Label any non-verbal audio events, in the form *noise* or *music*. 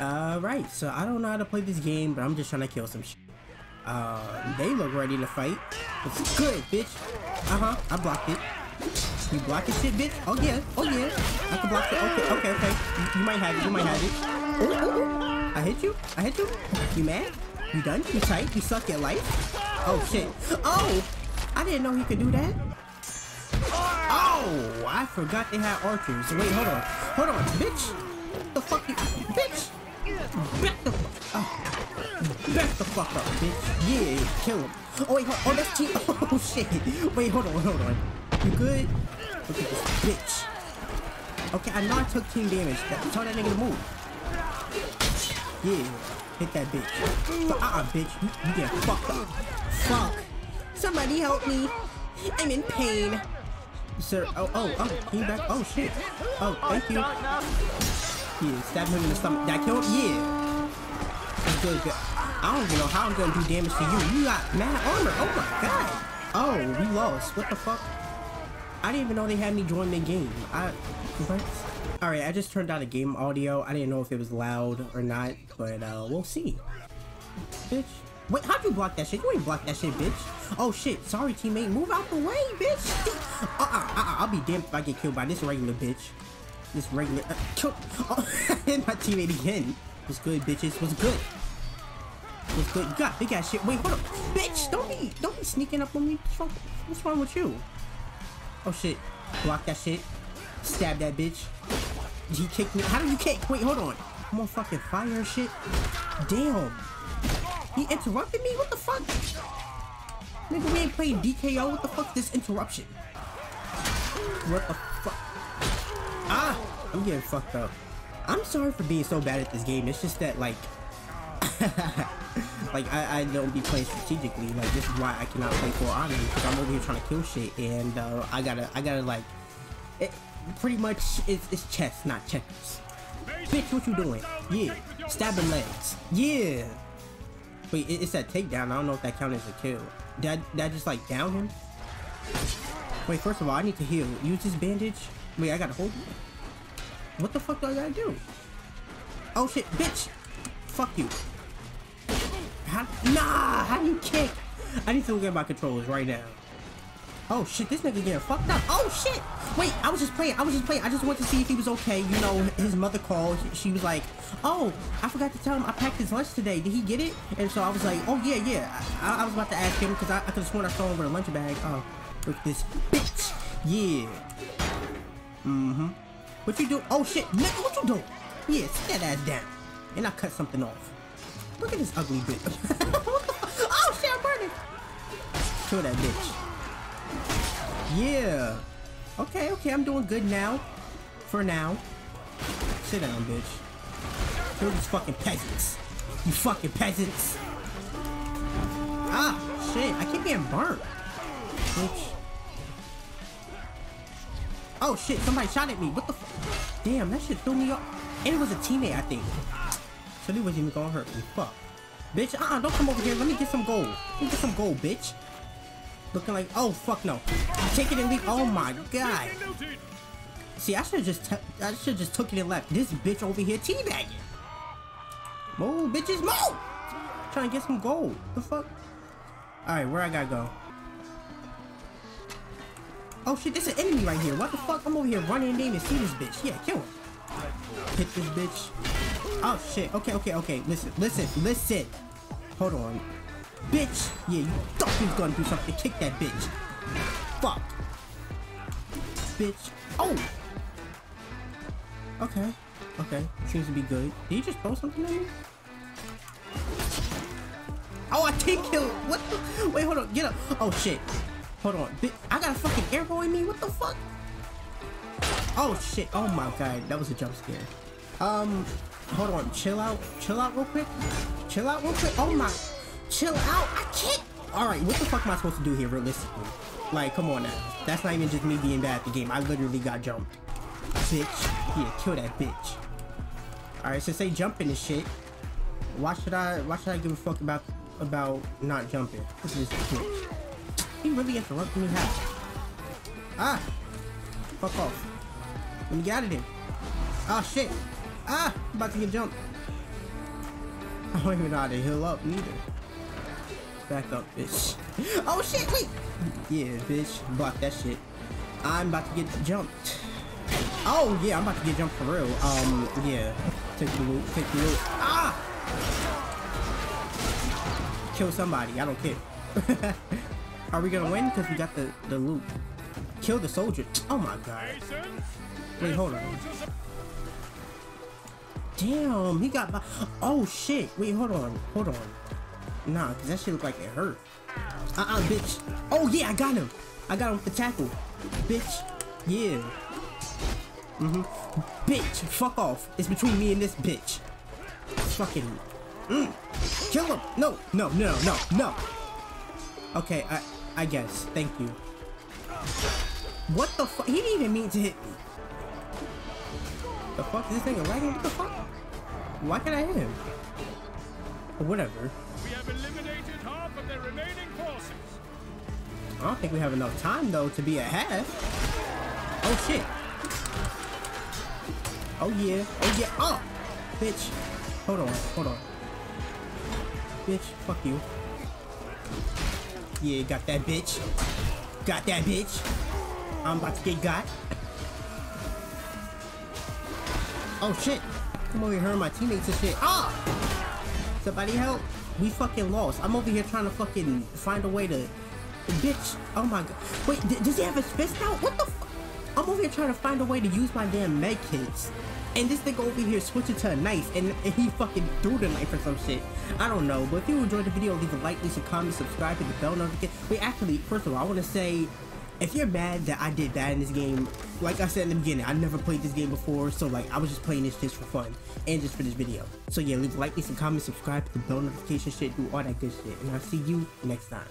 Alright, so I don't know how to play this game, but I'm just trying to kill some. Uh, they look ready to fight. It's good, bitch. Uh-huh, I blocked it. You block blocking shit, bitch? Oh yeah, oh yeah. I can block it. Okay, okay, okay. You, you might have it, you might have it. Ooh, ooh, ooh. I hit you? I hit you? You mad? You done? You tight? You suck at life? Oh shit. Oh! I didn't know he could do that. Oh! I forgot they had archers. Wait, hold on. Hold on, bitch! What the fuck you- Bitch! Back the fuck up. Back the fuck up, bitch. Yeah, kill him. Oh wait, hold Oh, that's team. Oh shit. Wait, hold on, hold on. You good? Look at this bitch. Okay, I know I took team damage. That, tell that nigga to move. Yeah, hit that bitch. Uh-uh, bitch. You, you get fucked up. Fuck. Somebody help me. I'm in pain. Sir, oh, oh, oh, he back. Oh shit. Oh, thank you. Yeah, stab him in the stomach. Did I kill him? Yeah. That's good, good. I don't even know how I'm gonna do damage to you. You got mad armor. Oh my god. Oh, we lost. What the fuck? I didn't even know they had me join the game. I what? Alright, I just turned down the game audio. I didn't know if it was loud or not, but uh we'll see. Bitch. Wait, how'd you block that shit? You ain't block that shit, bitch. Oh shit, sorry teammate. Move out the way, bitch. *laughs* Uh-uh, uh-uh. I'll be damned if I get killed by this regular bitch. This regular uh, kill *laughs* oh, hit my teammate again. What's good, bitches? What's good? What's good? Got big ass shit. Wait, hold up. Bitch, don't be don't be sneaking up on me. What's wrong, with you? Oh shit. Block that shit. Stab that bitch. He kicked me. How do you kick? Wait, hold on. I'm on fucking fire shit. Damn. He interrupted me? What the fuck? Nigga, we ain't playing DKO. What the fuck this interruption? What the? Ah! I'm getting fucked up. I'm sorry for being so bad at this game. It's just that, like... *laughs* like, I, I don't be playing strategically. Like, this is why I cannot play for honor. Because I'm over here trying to kill shit. And, uh, I gotta, I gotta, like... It, pretty much, it's, it's chess, not checkers. Bitch, what you doing? Yeah. Stabbing legs. Yeah. Wait, it, it's that takedown. I don't know if that counts as a kill. Did I, did I just like down him? Wait, first of all, I need to heal. Use this bandage. Wait, I gotta hold it. What the fuck do I gotta do? Oh shit, bitch! Fuck you. How, nah, how do you kick? I need to look at my controllers right now. Oh shit, this nigga getting fucked up. Oh shit! Wait, I was just playing. I was just playing. I just wanted to see if he was okay. You know, his mother called. She was like, "Oh, I forgot to tell him I packed his lunch today. Did he get it?" And so I was like, "Oh yeah, yeah." I, I was about to ask him because I, I could have sworn I saw him with a lunch bag. Oh, at this bitch. Yeah. Mm-hmm. What you do? Oh shit, nigga, what you doing? Yeah, sit that ass down. And I cut something off. Look at this ugly bitch. *laughs* oh shit, I'm burning. Kill that bitch. Yeah. Okay, okay, I'm doing good now. For now. Sit down, bitch. Kill these fucking peasants. You fucking peasants. Ah, shit, I keep getting burnt. Bitch. Oh shit, somebody shot at me. What the f- Damn, that shit threw me off. And it was a teammate, I think. So he wasn't even gonna hurt me. Fuck. Bitch, uh-uh, don't come over here. Let me get some gold. Let me get some gold, bitch. Looking like, oh, fuck no. Take it and leave. Oh my god. See, I should just, I should just took it and left. This bitch over here teabagging. Move, bitches, move! Trying to get some gold. The fuck? Alright, where I gotta go? Oh shit, there's an enemy right here. What the fuck? I'm over here running and even see this bitch. Yeah, kill him. Hit this bitch. Oh shit. Okay, okay, okay. Listen, listen, listen. Hold on. Bitch! Yeah, you thought was gonna do something. Kick that bitch. Fuck. Bitch. Oh! Okay. Okay. Seems to be good. Did you just throw something at me? Oh, I can't kill What the? Wait, hold on. Get up. Oh, shit. Hold on. I got a fucking arrow in me? What the fuck? Oh, shit. Oh, my God. That was a jump scare. Um, hold on. Chill out. Chill out real quick. Chill out real quick. Oh, my chill out. I can't. All right, what the fuck am I supposed to do here, realistically? Like, come on now. That's not even just me being bad at the game. I literally got jumped. Bitch. Yeah, kill that bitch. All right, since they jumping and shit, why should I? Why should I give a fuck about about not jumping? This is bitch. He really has to interrupted me. How? Ah. Fuck off. Let me get out of there. Oh shit. Ah, I'm about to get jumped. *laughs* I don't even know how to heal up neither. Back up, bitch. *laughs* Oh shit, wait! Yeah, bitch. Block that shit. I'm about to get jumped. Oh yeah, I'm about to get jumped for real. Um, yeah. Take the loot, take the loot. Ah! Kill somebody, I don't care. *laughs* Are we gonna win? Because we got the, the loot. Kill the soldier. Oh my god. Wait, hold on. Damn, he got my. Oh shit. Wait, hold on. Hold on. Nah, cause that shit look like it hurt. Uh uh, bitch. Oh yeah, I got him. I got him with the tackle. Bitch. Yeah. Mm hmm. Bitch, fuck off. It's between me and this bitch. Fucking. Mm. Kill him. No, no, no, no, no. Okay, I, I guess. Thank you. What the fuck? He didn't even mean to hit me. The fuck? Is this thing a wagon? What the fuck? Why can't I hit him? Or whatever. We have eliminated half of their remaining forces. I don't think we have enough time though to be ahead. Oh shit. Oh yeah. Oh yeah. Oh! Bitch. Hold on. Hold on. Bitch. Fuck you. Yeah, got that bitch. Got that bitch. I'm about to get got. Oh shit. I'm over here hurting my teammates and shit. Ah! Somebody help. We fucking lost. I'm over here trying to fucking find a way to... Bitch. Oh my god. Wait, does he have his fist out? What the fuck? I'm over here trying to find a way to use my damn med kits. And this nigga over here switching to a knife and, and, he fucking threw the knife or some shit. I don't know. But if you enjoyed the video, leave a like, leave a comment, subscribe, hit the bell notification. Wait, actually, first of all, I want to say if you're mad that I did bad in this game, like I said in the beginning, I never played this game before, so like I was just playing this just for fun and just for this video. So yeah, leave a like, leave some comments, subscribe, hit the bell notification shit, do all that good shit, and I'll see you next time.